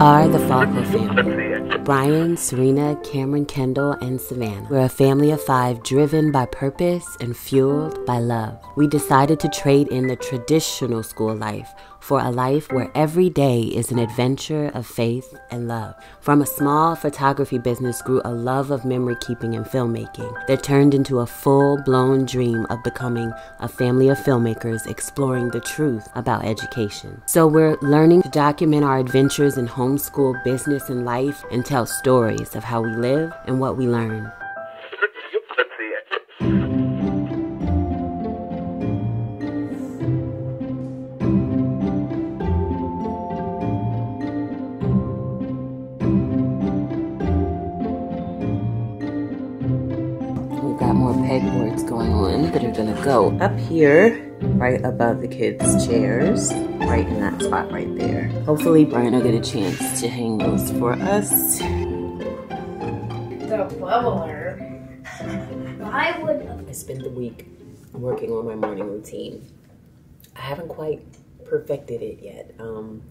are the FallCo family Brian, Serena, Cameron, Kendall, and Savannah. We're a family of five driven by purpose and fueled by love. We decided to trade in the traditional school life for a life where every day is an adventure of faith and love. From a small photography business grew a love of memory keeping and filmmaking that turned into a full blown dream of becoming a family of filmmakers exploring the truth about education. So we're learning to document our adventures in homeschool business and life and tell stories of how we live and what we learn. Pegboards going on that are gonna go up here, right above the kids' chairs, right in that spot right there. Hopefully Brian will get a chance to hang those for us. The bubbler. I would. I spent the week working on my morning routine. I haven't quite perfected it yet. Um,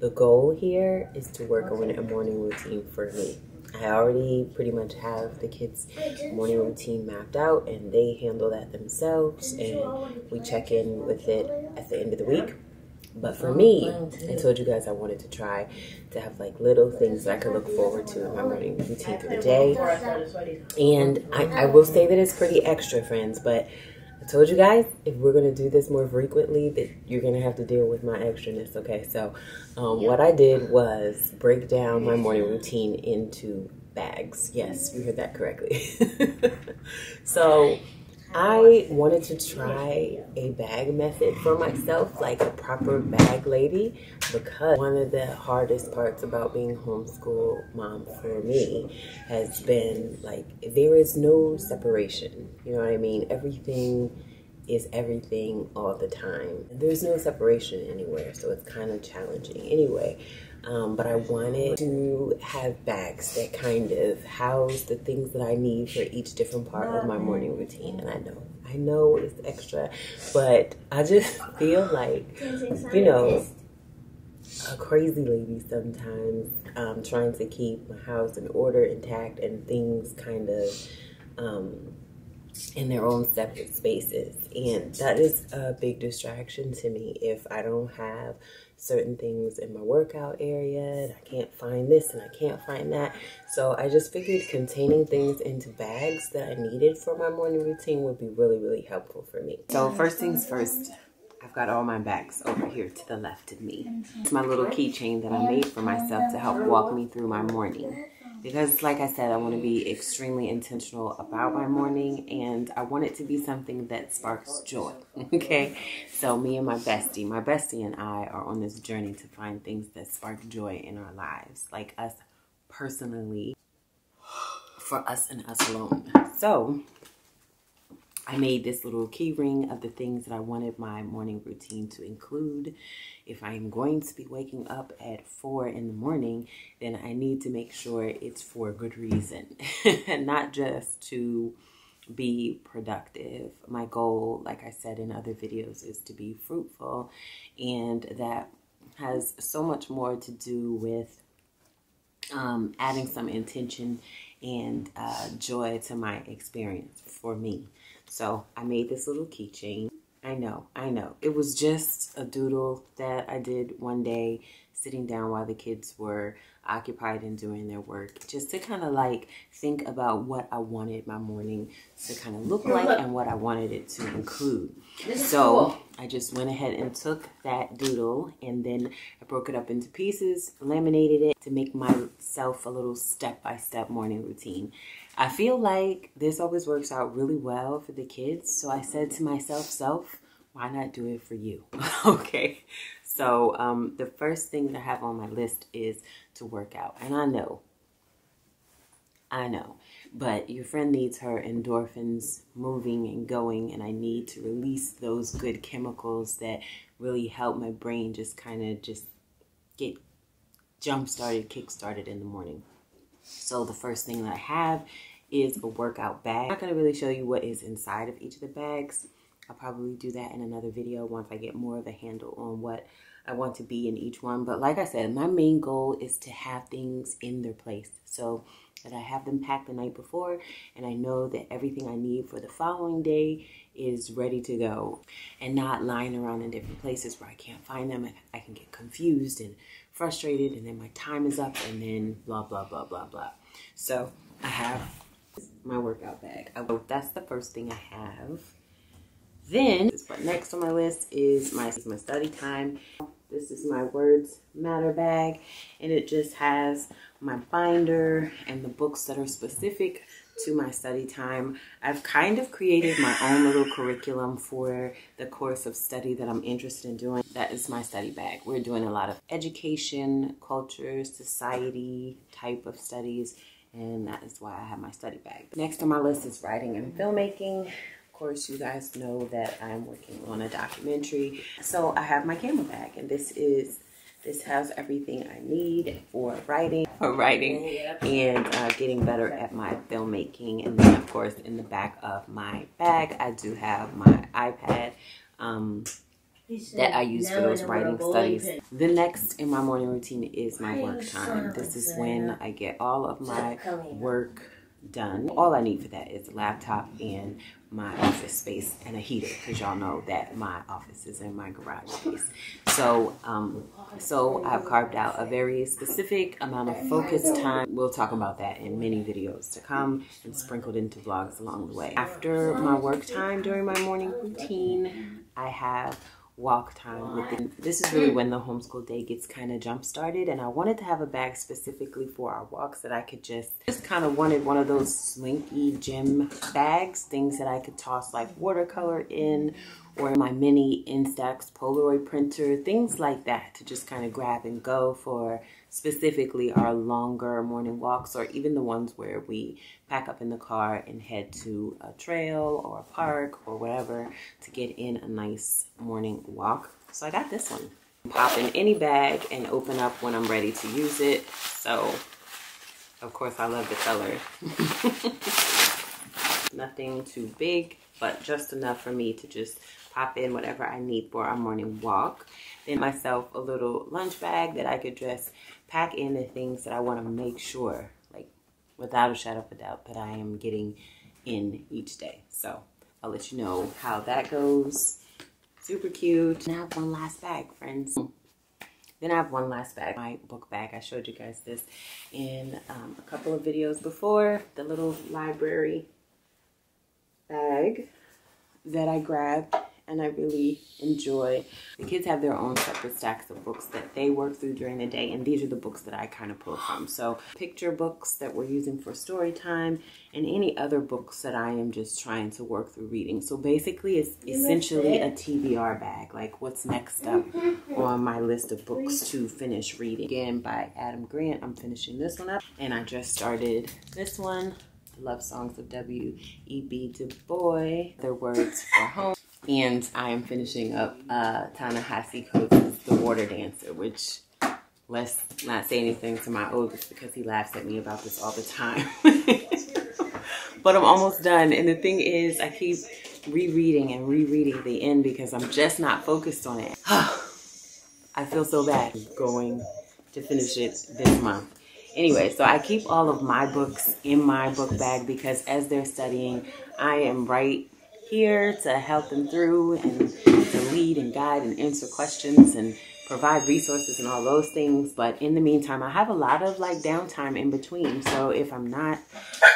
the goal here is to work on a morning routine for me. I already pretty much have the kids' morning routine mapped out and they handle that themselves and we check in with it at the end of the week. But for me, I told you guys I wanted to try to have like little things that I could look forward to in my morning routine through the day. And I, I will say that it's pretty extra, friends, but I told you guys if we're gonna do this more frequently that you're gonna have to deal with my extraness. Okay, so um, what I did was break down my morning routine into bags. Yes, you heard that correctly. so I wanted to try a bag method for myself, like a proper bag lady, because one of the hardest parts about being homeschool mom for me has been like there is no separation. You know what I mean? Everything is everything all the time. There's no separation anywhere, so it's kind of challenging. Anyway, um, but I wanted to have bags that kind of house the things that I need for each different part of my morning routine. And I know, I know it's extra, but I just feel like, you know, a crazy lady sometimes um, trying to keep my house in order, intact, and things kind of um, in their own separate spaces. And that is a big distraction to me if I don't have certain things in my workout area and I can't find this and I can't find that. So I just figured containing things into bags that I needed for my morning routine would be really, really helpful for me. So first things first, I've got all my bags over here to the left of me. It's my little keychain that I made for myself to help walk me through my morning because like I said, I want to be extremely intentional about my morning and I want it to be something that sparks joy. Okay. So me and my bestie, my bestie and I are on this journey to find things that spark joy in our lives, like us personally, for us and us alone. So I made this little key ring of the things that I wanted my morning routine to include. If I am going to be waking up at four in the morning, then I need to make sure it's for a good reason and not just to be productive. My goal, like I said in other videos, is to be fruitful and that has so much more to do with um, adding some intention and uh, joy to my experience for me. So I made this little keychain. I know, I know. It was just a doodle that I did one day sitting down while the kids were occupied and doing their work just to kind of like think about what I wanted my morning to kind of look like and what I wanted it to include. So I just went ahead and took that doodle and then I broke it up into pieces, laminated it to make myself a little step-by-step -step morning routine. I feel like this always works out really well for the kids. So I said to myself, self, why not do it for you? okay. So um, the first thing that I have on my list is to work out. And I know, I know, but your friend needs her endorphins moving and going. And I need to release those good chemicals that really help my brain just kind of just get jump started, kick started in the morning. So the first thing that I have is a workout bag. I'm not going to really show you what is inside of each of the bags. I'll probably do that in another video once I get more of a handle on what I want to be in each one. But like I said, my main goal is to have things in their place. So that I have them packed the night before and I know that everything I need for the following day is ready to go and not lying around in different places where I can't find them. And I can get confused and frustrated and then my time is up and then blah, blah, blah, blah, blah. So I have my workout bag. that's the first thing I have. Then, next on my list is my, my study time. This is my Words Matter bag, and it just has my binder and the books that are specific to my study time. I've kind of created my own little curriculum for the course of study that I'm interested in doing. That is my study bag. We're doing a lot of education, culture, society type of studies, and that is why I have my study bag. Next on my list is writing and filmmaking. Of course, you guys know that I'm working on a documentary. So I have my camera bag, and this is this has everything I need for writing, for writing, and uh, getting better at my filmmaking. And then, of course, in the back of my bag, I do have my iPad. Um, that I use for those writing studies. The next in my morning routine is my work time. This is when I get all of my work done. All I need for that is a laptop and my office space and a heater because y'all know that my office is in my garage space. So, um, so I've carved out a very specific amount of focus time. We'll talk about that in many videos to come and sprinkled into vlogs along the way. After my work time during my morning routine, I have walk time with them. This is really mm. when the homeschool day gets kind of jump started and I wanted to have a bag specifically for our walks that I could just just kind of wanted one of those slinky gym bags things that I could toss like watercolor in or my mini Instax Polaroid printer things like that to just kind of grab and go for specifically our longer morning walks or even the ones where we pack up in the car and head to a trail or a park or whatever to get in a nice morning walk. So I got this one. Pop in any bag and open up when I'm ready to use it. So, of course, I love the color. Nothing too big, but just enough for me to just pop in whatever I need for our morning walk. Then myself a little lunch bag that I could just pack in the things that I want to make sure, like without a shadow of a doubt, that I am getting in each day. So I'll let you know how that goes. Super cute. And I have one last bag, friends. Then I have one last bag, my book bag. I showed you guys this in um, a couple of videos before. The little library bag that I grabbed and I really enjoy. The kids have their own separate stacks of books that they work through during the day, and these are the books that I kind of pull from. So picture books that we're using for story time, and any other books that I am just trying to work through reading. So basically, it's essentially a TBR bag, like what's next up on my list of books to finish reading. Again, by Adam Grant. I'm finishing this one up, and I just started this one. Love Songs of W.E.B. Du Bois, Their Words for Home. And I am finishing up uh, Ta-Nehisi Coates' The Water Dancer, which let's not say anything to my oldest because he laughs at me about this all the time. but I'm almost done. And the thing is, I keep rereading and rereading the end because I'm just not focused on it. I feel so bad going to finish it this month. Anyway, so I keep all of my books in my book bag because as they're studying, I am right here to help them through and to lead and guide and answer questions and provide resources and all those things. But in the meantime, I have a lot of like downtime in between. So if I'm not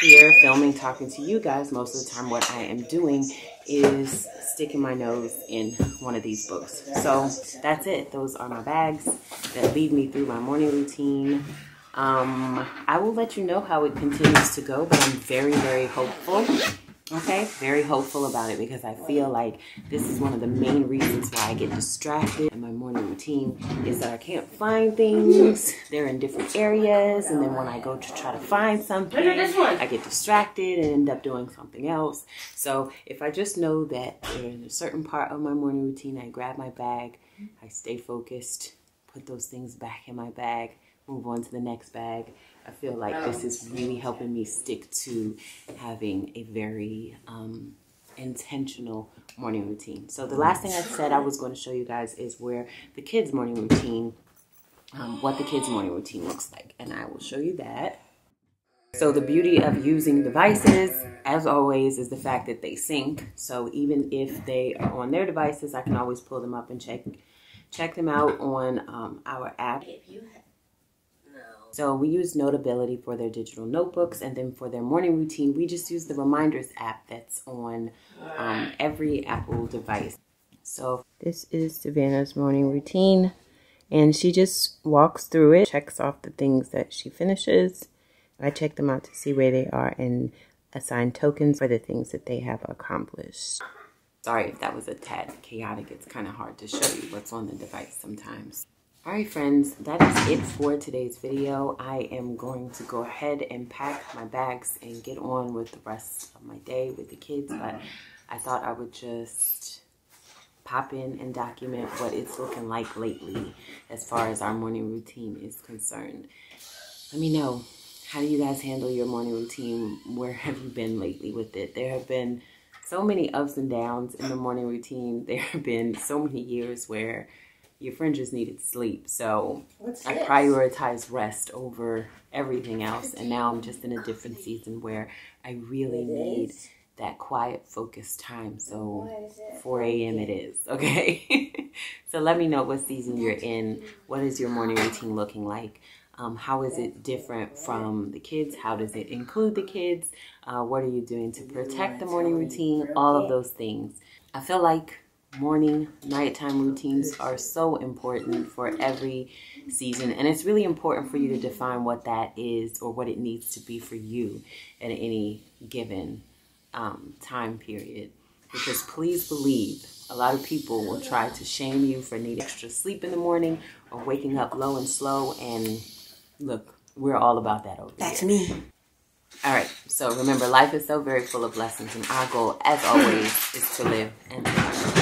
here filming, talking to you guys, most of the time what I am doing is sticking my nose in one of these books. So that's it. Those are my bags that lead me through my morning routine. Um, I will let you know how it continues to go, but I'm very, very hopeful Okay, very hopeful about it because I feel like this is one of the main reasons why I get distracted in my morning routine is that I can't find things. They're in different areas, and then when I go to try to find something, I get distracted and end up doing something else. So if I just know that in a certain part of my morning routine, I grab my bag, I stay focused, put those things back in my bag, move on to the next bag. I feel like this is really helping me stick to having a very um, intentional morning routine. So the last thing I said I was going to show you guys is where the kids' morning routine, um, what the kids' morning routine looks like. And I will show you that. So the beauty of using devices, as always, is the fact that they sync. So even if they are on their devices, I can always pull them up and check check them out on um, our app. So we use Notability for their digital notebooks, and then for their morning routine, we just use the Reminders app that's on um, every Apple device. So this is Savannah's morning routine, and she just walks through it, checks off the things that she finishes. I check them out to see where they are and assign tokens for the things that they have accomplished. Sorry if that was a tad chaotic. It's kind of hard to show you what's on the device sometimes. All right, friends, that is it for today's video. I am going to go ahead and pack my bags and get on with the rest of my day with the kids, but mm-hmm. I thought I would just pop in and document what it's looking like lately as far as our morning routine is concerned. Let me know, how do you guys handle your morning routine? Where have you been lately with it? There have been so many ups and downs in the morning routine. There have been so many years where your friend just needed sleep. So What's I prioritize rest over everything else. And now I'm just in a different season where I really need that quiet, focused time. So 4 a.m. it is, okay? so let me know what season you're in. What is your morning routine looking like? Um, how is it different from the kids? How does it include the kids? Uh, what are you doing to protect the morning routine? All of those things. I feel like morning, nighttime routines are so important for every season. And it's really important for you to define what that is or what it needs to be for you at any given um, time period. Because please believe, a lot of people will try to shame you for needing extra sleep in the morning or waking up low and slow. And look, we're all about that over That's here. me. All right. So remember, life is so very full of blessings. And our goal, as always, is to live and